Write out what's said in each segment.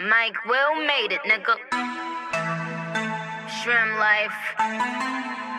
Mike Will made it, nigga. Shrimp life.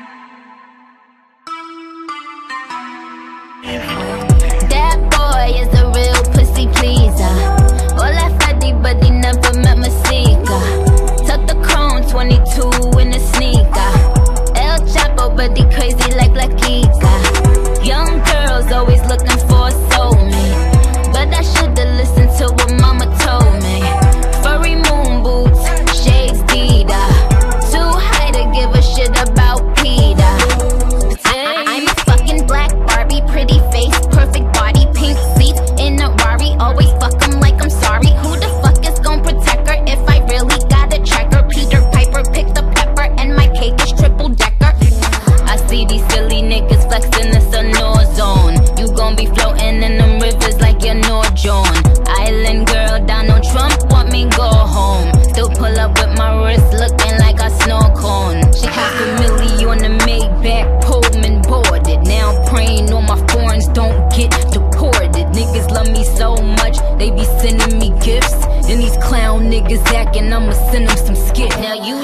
Trump want me go home. Still pull up with my wrist looking like a snow cone. She half a million on the Maybach, Pullman boarded. Now praying on my foreigns don't get deported. Niggas love me so much, they be sending me gifts. And these clown niggas acting, I'ma send them some skit. Now you